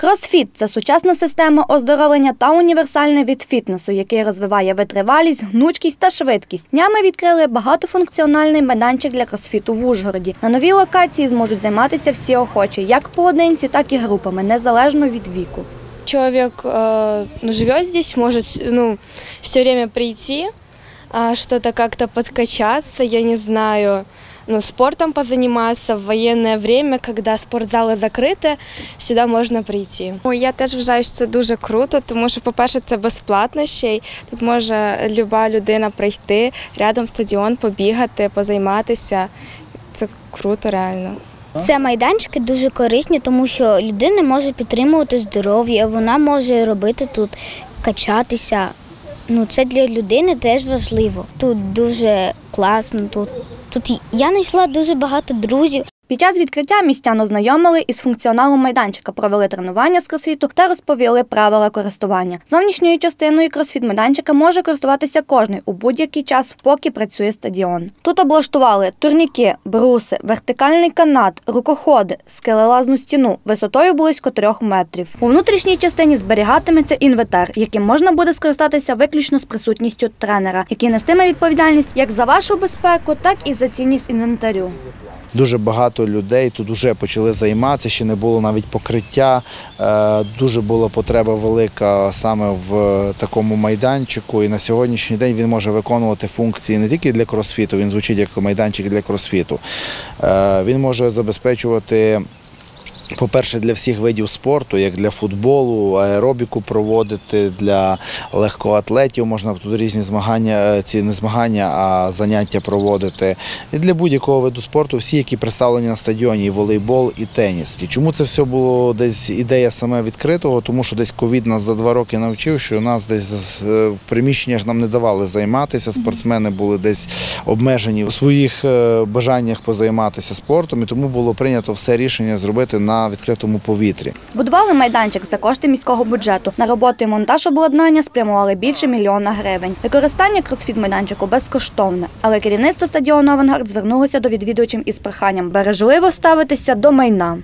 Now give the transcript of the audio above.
Кросфіт це сучасна система оздоровлення та універсальний від фітнесу, який розвиває витривалість, гнучкість та швидкість. Днями відкрили багатофункціональний майданчик для кросфіту в Ужгороді. На новій локації зможуть займатися всі охочі, як поодинці, так і групами, незалежно від віку. Человек э, ну, живет здесь, может ну, все время прийти, а, что-то как-то я не знаю, ну, спортом позаниматься. В военное время, когда спортзалы закрыты, сюда можно прийти. Ой, Я теж вважаю, що це дуже круто, тому що, по-перше, це безплатно ще й тут може люба людина прийти, рядом стадіон, побігати, позайматися. Це круто, реально. Це майданчики дуже корисні, тому що людина може підтримувати здоров'я, вона може робити тут, качатися. Ну, це для людини теж важливо. Тут дуже класно. Тут, тут я знайшла дуже багато друзів. Під час відкриття містян ознайомили із функціоналом майданчика, провели тренування з кросфіту та розповіли правила користування. Зовнішньою частиною кросфіт-майданчика може користуватися кожний у будь-який час, поки працює стадіон. Тут облаштували турніки, бруси, вертикальний канат, рукоходи, скелелазну стіну висотою близько трьох метрів. У внутрішній частині зберігатиметься інвентар, яким можна буде скористатися виключно з присутністю тренера, який нестиме відповідальність як за вашу безпеку, так і за цінність інвентарю. Дуже багато людей тут вже почали займатися, ще не було навіть покриття. Е, Дуже була потреба велика саме в такому майданчику. І на сьогоднішній день він може виконувати функції не тільки для кросфіту, він звучить як майданчик для кросфіту. Е, Він може забезпечувати. По-перше, для всіх видів спорту, як для футболу, аеробіку проводити, для легкоатлетів можна тут різні змагання, е, ці не змагання, а заняття проводити. І для будь-якого виду спорту, всі, які представлені на стадіоні, і волейбол, і теніс. І чому це все було десь ідея саме відкритого? Тому що десь ковід нас за два роки навчив, що нас десь е, в приміщеннях нам не давали займатися. Спортсмени були десь обмежені у своїх е, бажаннях позайматися спортом, і тому було прийнято все рішення зробити на відкритому повітрі. Збудували майданчик за кошти міського бюджету. На роботу і монтаж обладнання спрямували більше мільйона гривень. Використання кросфіт-майданчику безкоштовне, але керівництво стадіону Авангард звернулося до відвідувачів із проханням бережливо ставитися до майна.